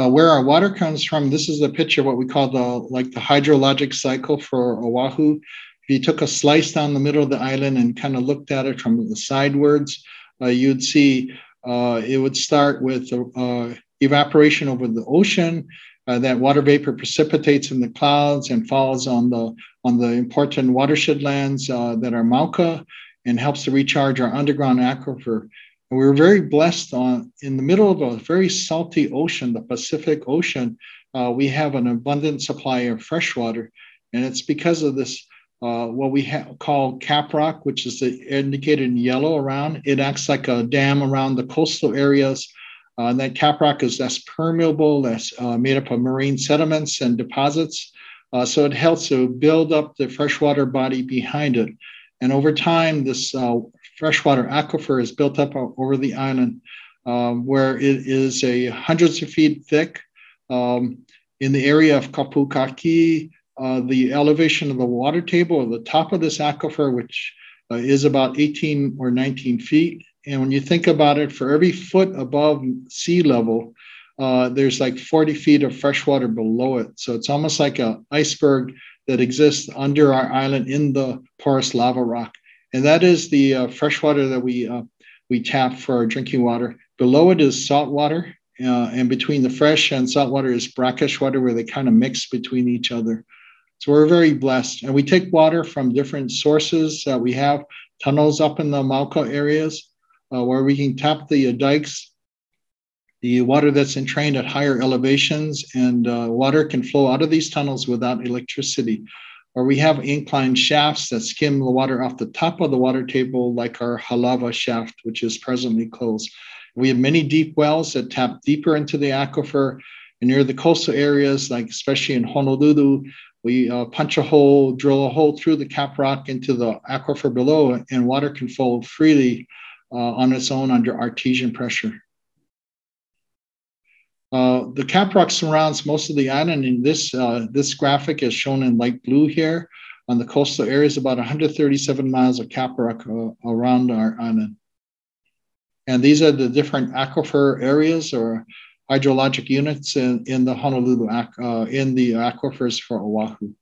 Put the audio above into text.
Uh, where our water comes from, this is a picture of what we call the like the hydrologic cycle for Oahu. If you took a slice down the middle of the island and kind of looked at it from the sidewards, uh, you'd see uh, it would start with uh, evaporation over the ocean. Uh, that water vapor precipitates in the clouds and falls on the on the important watershed lands uh, that are Mauka and helps to recharge our underground aquifer and we were very blessed on in the middle of a very salty ocean, the Pacific Ocean. Uh, we have an abundant supply of fresh water, and it's because of this. Uh, what we ha- call caprock, which is indicated in yellow around, it acts like a dam around the coastal areas. Uh, and that caprock is less permeable, less uh, made up of marine sediments and deposits. Uh, so it helps to build up the freshwater body behind it. And over time, this uh, freshwater aquifer is built up over the island, um, where it is a hundreds of feet thick. Um, in the area of Kapukaki, uh, the elevation of the water table at the top of this aquifer, which uh, is about 18 or 19 feet. And when you think about it, for every foot above sea level, uh, there's like 40 feet of freshwater below it. So it's almost like an iceberg that exists under our island in the porous lava rock and that is the uh, fresh water that we uh, we tap for our drinking water. Below it is salt water, uh, and between the fresh and salt water is brackish water, where they kind of mix between each other. So we're very blessed, and we take water from different sources. That we have tunnels up in the Mauka areas uh, where we can tap the uh, dikes. The water that's entrained at higher elevations, and uh, water can flow out of these tunnels without electricity or we have inclined shafts that skim the water off the top of the water table, like our Halawa shaft, which is presently closed. We have many deep wells that tap deeper into the aquifer. And near the coastal areas, like especially in Honolulu, we uh, punch a hole, drill a hole through the cap rock into the aquifer below, and water can flow freely uh, on its own under artesian pressure. Uh, the caprock surrounds most of the island. And this, uh, this graphic is shown in light blue here. On the coastal areas, about 137 miles of caprock uh, around our island. And these are the different aquifer areas or hydrologic units in, in the Honolulu, uh, in the aquifers for Oahu.